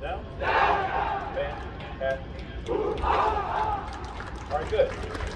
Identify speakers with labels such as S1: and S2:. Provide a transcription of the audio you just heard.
S1: Down? Down. band, Fantastic. All right, good.